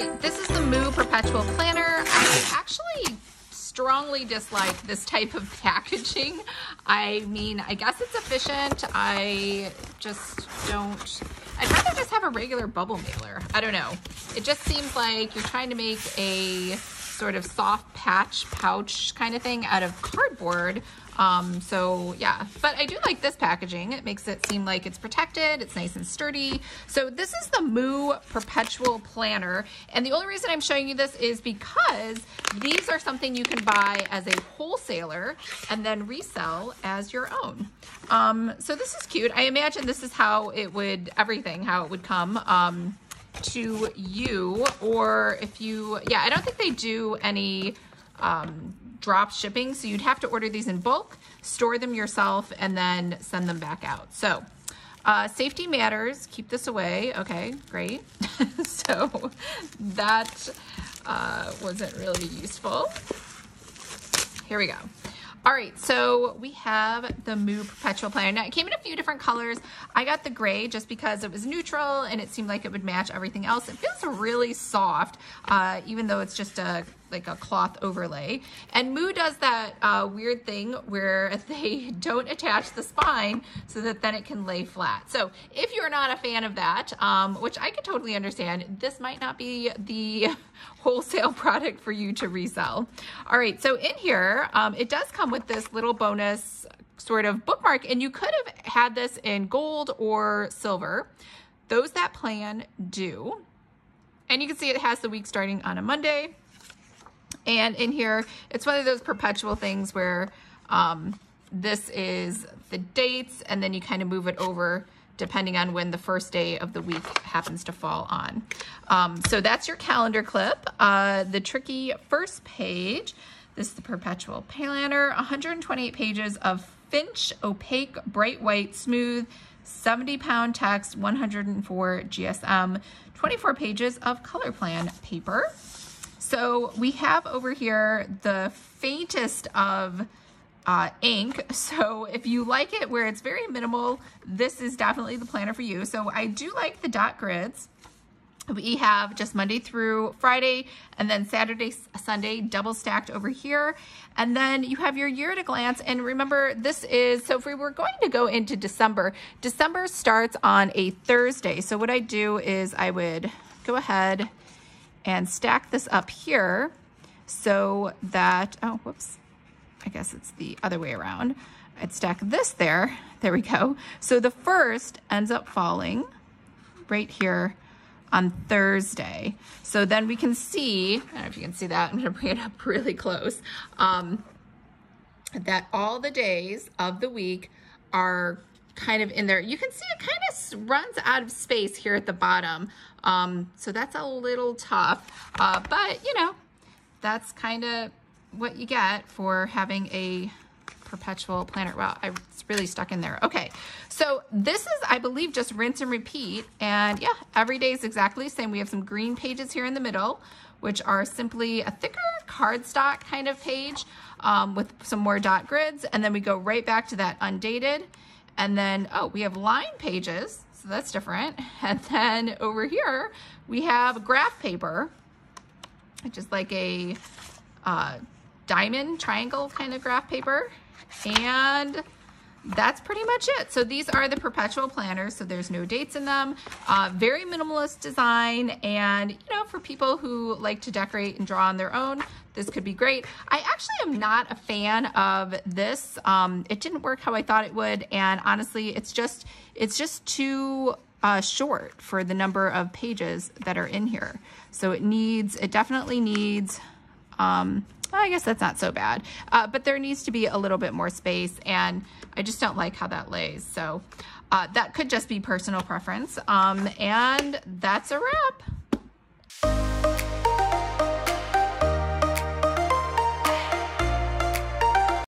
right, this is the Moo Perpetual Planner. I actually strongly dislike this type of packaging. I mean, I guess it's efficient. I just don't, I'd rather just have a regular bubble mailer. I don't know. It just seems like you're trying to make a sort of soft patch pouch kind of thing out of cardboard um, so yeah, but I do like this packaging. It makes it seem like it's protected. It's nice and sturdy. So this is the Moo Perpetual Planner. And the only reason I'm showing you this is because these are something you can buy as a wholesaler and then resell as your own. Um, so this is cute. I imagine this is how it would, everything, how it would come. Um, to you or if you yeah I don't think they do any um, drop shipping. So you'd have to order these in bulk, store them yourself, and then send them back out. So uh, safety matters. Keep this away. Okay, great. so that uh, wasn't really useful. Here we go. All right, so we have the Moo Perpetual Planner. Now, it came in a few different colors. I got the gray just because it was neutral and it seemed like it would match everything else. It feels really soft, uh, even though it's just a like a cloth overlay. And Moo does that uh, weird thing where they don't attach the spine so that then it can lay flat. So if you're not a fan of that, um, which I could totally understand, this might not be the wholesale product for you to resell. All right, so in here, um, it does come with this little bonus sort of bookmark, and you could have had this in gold or silver. Those that plan do. And you can see it has the week starting on a Monday. And in here, it's one of those perpetual things where um, this is the dates, and then you kind of move it over depending on when the first day of the week happens to fall on. Um, so that's your calendar clip. Uh, the tricky first page, this is the Perpetual Planner, 128 pages of Finch, opaque, bright white, smooth, 70 pound text, 104 GSM, 24 pages of Colorplan paper. So we have over here the faintest of uh, ink. So if you like it where it's very minimal, this is definitely the planner for you. So I do like the dot grids. We have just Monday through Friday and then Saturday, Sunday double stacked over here. And then you have your year at a glance. And remember, this is, so if we were going to go into December, December starts on a Thursday. So what I do is I would go ahead and stack this up here so that, oh, whoops, I guess it's the other way around. I'd stack this there, there we go. So the first ends up falling right here on Thursday. So then we can see, I don't know if you can see that, I'm gonna bring it up really close, um, that all the days of the week are kind of in there. You can see it kind of runs out of space here at the bottom. Um, so that's a little tough, uh, but you know, that's kind of what you get for having a perpetual planner. Wow, I, it's really stuck in there. Okay, so this is, I believe, just rinse and repeat. And yeah, every day is exactly the same. We have some green pages here in the middle, which are simply a thicker cardstock kind of page um, with some more dot grids. And then we go right back to that undated. And then, oh, we have line pages, so that's different. And then over here, we have graph paper, which is like a uh, diamond triangle kind of graph paper. And that's pretty much it. So these are the perpetual planners, so there's no dates in them. Uh, very minimalist design, and you know, for people who like to decorate and draw on their own, this could be great. I actually am not a fan of this. Um, it didn't work how I thought it would, and honestly, it's just it's just too uh, short for the number of pages that are in here. So it needs, it definitely needs um, I guess that's not so bad. Uh, but there needs to be a little bit more space and I just don't like how that lays. So uh, that could just be personal preference. Um, and that's a wrap.